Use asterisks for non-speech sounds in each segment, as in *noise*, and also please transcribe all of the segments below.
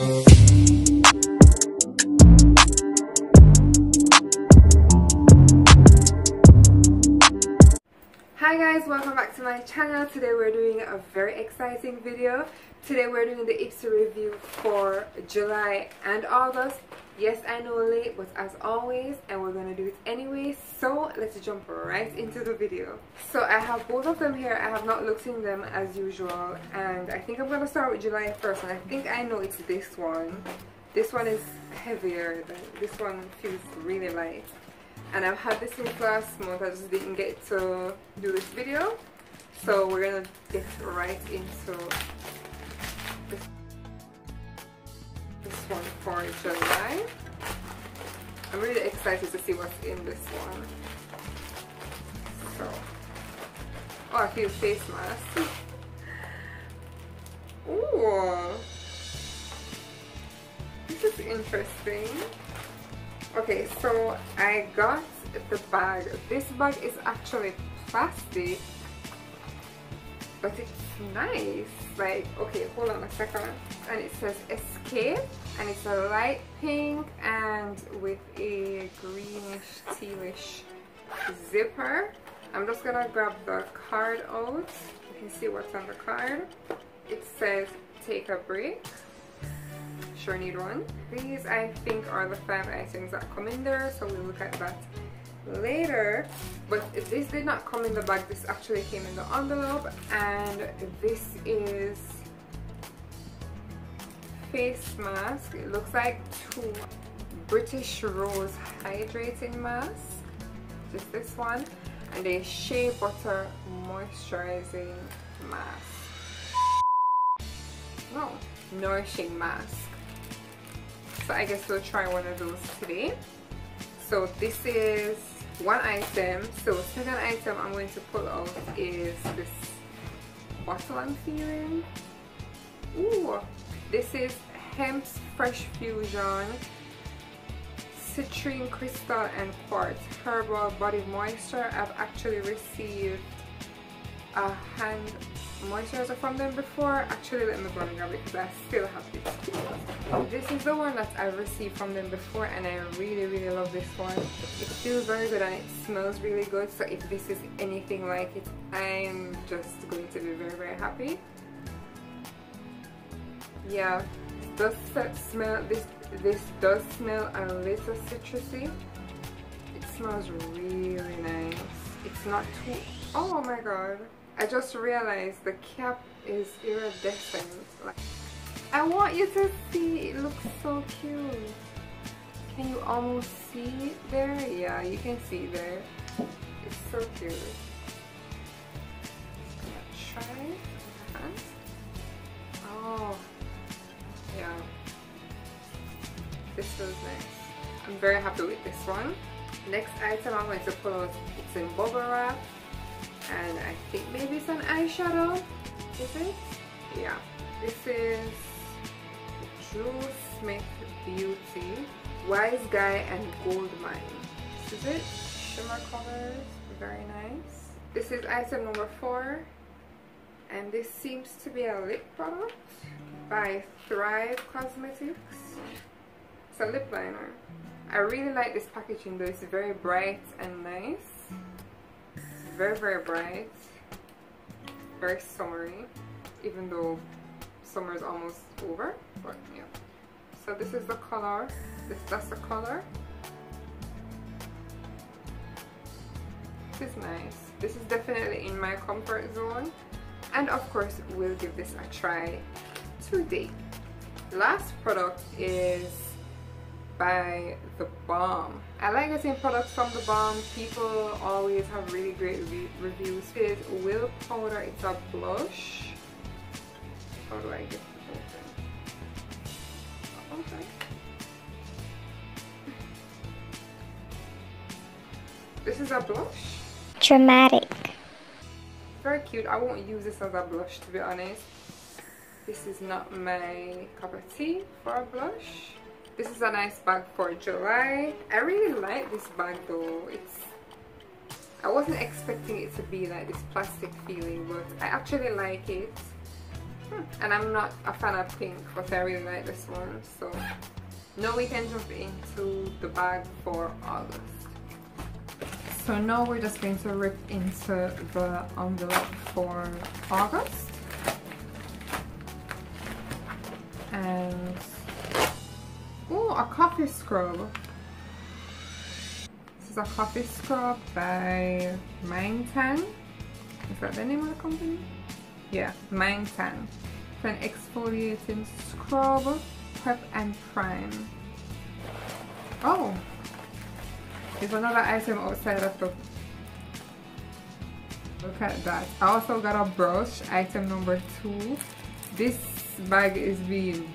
Hi guys, welcome back to my channel. Today we're doing a very exciting video. Today we're doing the Ipsy review for July and August. Yes, I know late, but as always, and we're gonna do it anyway. So let's jump right into the video. So I have both of them here. I have not looked in them as usual, and I think I'm gonna start with July first. And I think I know it's this one. This one is heavier. This one feels really light and I've had this since last month I just didn't get to do this video so we're gonna get right into one for July I'm really excited to see what's in this one. So oh I feel face mask *laughs* Ooh, this is interesting. Okay so I got the bag. This bag is actually plastic but it's nice. Like okay hold on a second. And it says escape and it's a light pink and with a greenish tealish zipper. I'm just gonna grab the card out. You can see what's on the card. It says take a break. Sure need one. These I think are the five items that come in there so we'll look at that later but this did not come in the bag. This actually came in the envelope and this is face mask. It looks like two British Rose hydrating mask. Just this one and a shea butter moisturizing mask. No nourishing mask. So I guess we'll try one of those today. So this is one item. So second item I'm going to pull out is this bottle I'm feeling. Ooh, this is Hempz Fresh Fusion Citrine Crystal and Quartz Herbal Body Moisture. I've actually received a hand moisturizer from them before. Actually let me go and grab it because I still have this Oh. this is the one that I've received from them before and I really really love this one. It feels very good and it smells really good so if this is anything like it I'm just going to be very very happy. Yeah does smell this this does smell a little citrusy. It smells really nice. It's not too oh my god. I just realized the cap is iridescent. Like, I want you to see, it looks so cute. Can you almost see it there? Yeah, you can see there. It's so cute. Try it. Uh-huh. Oh, yeah. This feels nice. I'm very happy with this one. Next item I'm going to pull out, it's in bubble wrap and I think maybe it's an eyeshadow is it? yeah this is Drew Smith Beauty Wise Guy and Gold Mine this is it. Shimmer colors very nice. This is item number four and this seems to be a lip product by Thrive Causemetics. It's a lip liner. I really like this packaging though. It's very bright and nice. Very very bright. Very summery even though summer is almost over but yeah so this is the color this that's the color this is nice this is definitely in my comfort zone and of course we'll give this a try today last product is by The Balm. I like getting products from The Balm. People always have really great re reviews. It is Will Powder. It's a blush. How do I get open? *laughs* Okay. This is a blush. Dramatic. Very cute. I won't use this as a blush to be honest. This is not my cup of tea for a blush this is a nice bag for July I really like this bag though it's I wasn't expecting it to be like this plastic feeling but I actually like it. *laughs* And I'm not a fan of pink, but I really like this one. So now we can jump into the bag for August. So now we're just going to rip into the envelope for August. And, oh, a coffee scrub. This is a coffee scrub by Tan. Is that the name of the company? Yeah, Tan. It's an exfoliating scrub, prep and prime. Oh, there's another item outside of the look at that. I also got a brush item number two. This bag is being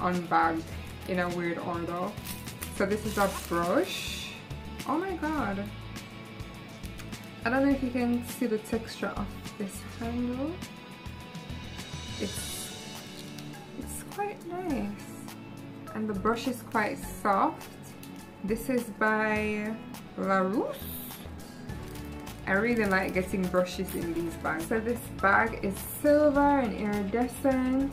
unbagged in a weird order. So this is a brush. Oh my god i don't know if you can see the texture of this handle it's it's quite nice and the brush is quite soft this is by Larousse. I really like getting brushes in these bags. So this bag is silver and iridescent.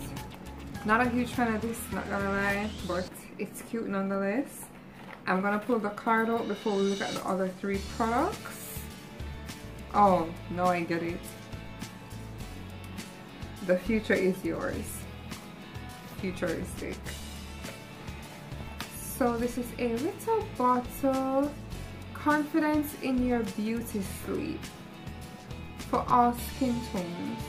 Not a huge fan of this, not gonna lie, but it's cute nonetheless. I'm gonna pull the card out before we look at the other three products. Oh, no I get it. The future is yours. Futuristic. So this is a little bottle, confidence in your beauty sleep for all skin tones.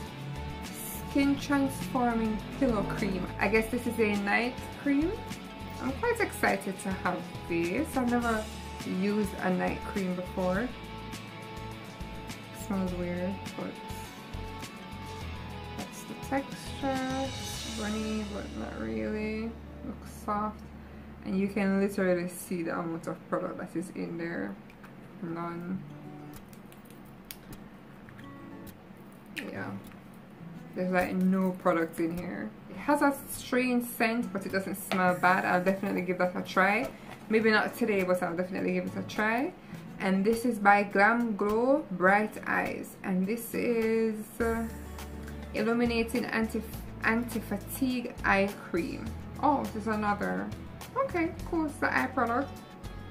Skin transforming pillow cream. I guess this is a night cream. I'm quite excited to have this. I've never used a night cream before. Smells weird, but that's the texture. Runny, but not really. Looks soft. And you can literally see the amount of product that is in there. None. Yeah. There's like no product in here. It has a strange scent but it doesn't smell bad. I'll definitely give that a try. Maybe not today but i'll definitely give it a try and this is by GlamGlow bright eyes and this is uh, illuminating anti anti-fatigue eye cream oh this is another Okay, cool. It's the eye product.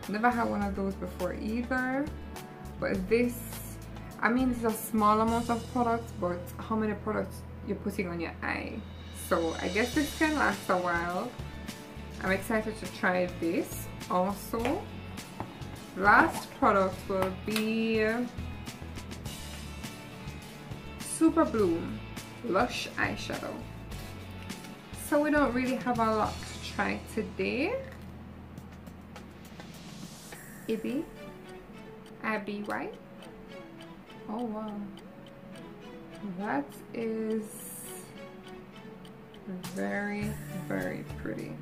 Never had one of those before either. But this, I mean, it's a small amount of product, but how many products you're putting on your eye? So I guess this can last a while. I'm excited to try this also. Last product will be Super Bloom Lush Eyeshadow. So we don't really have a lot to try today. Ibby. Abby White. Oh wow. That is very, very pretty.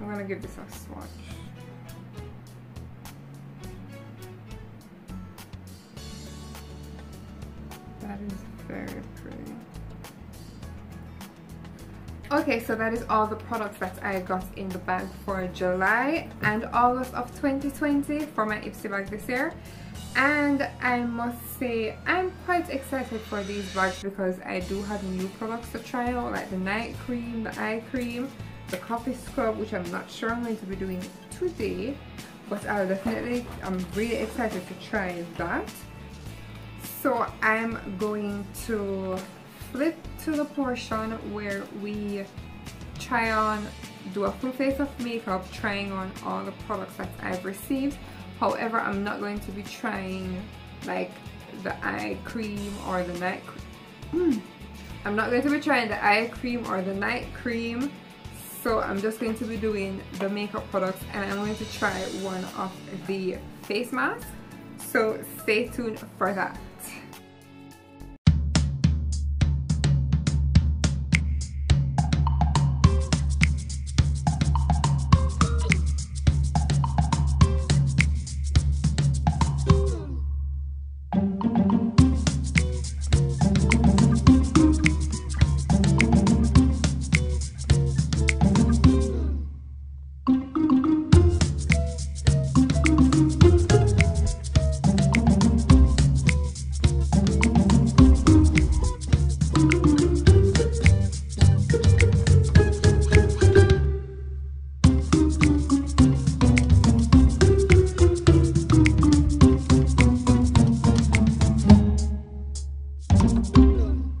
I'm gonna give this a swatch. Okay, so that is all the products that I got in the bag for July and August of 2020 for my Ipsy bag this year. And I must say, I'm quite excited for these bags because I do have new products to try out, like the night cream, the eye cream, the coffee scrub, which I'm not sure I'm going to be doing today, but I'll definitely, I'm really excited to try that. So I'm going to flip to the portion where we try on, do a full face of makeup, trying on all the products that I've received. However, I'm not going to be trying like the eye cream or the night cream. Mm. I'm not going to be trying the eye cream or the night cream. So I'm just going to be doing the makeup products and I'm going to try one of the face masks. So stay tuned for that. So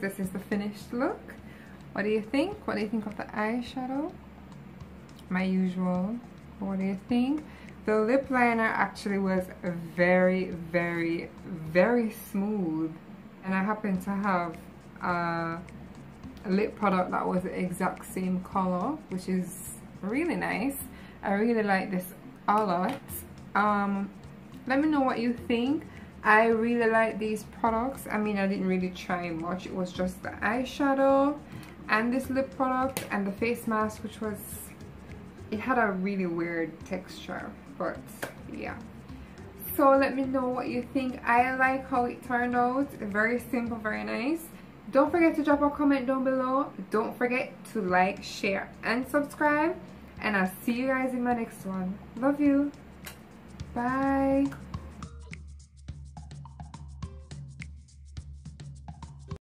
this is the finished look. What do you think? What do you think of the eyeshadow? My usual. What do you think? The lip liner actually was very, very, very smooth. And I happen to have a lip product that was the exact same color, which is really nice. I really like this a lot. Um, let me know what you think. I really like these products. I mean, I didn't really try much. It was just the eyeshadow and this lip product and the face mask, which was, it had a really weird texture, but yeah. So let me know what you think. I like how it turned out. Very simple, very nice. Don't forget to drop a comment down below. Don't forget to like, share, and subscribe. And I'll see you guys in my next one. Love you. Bye.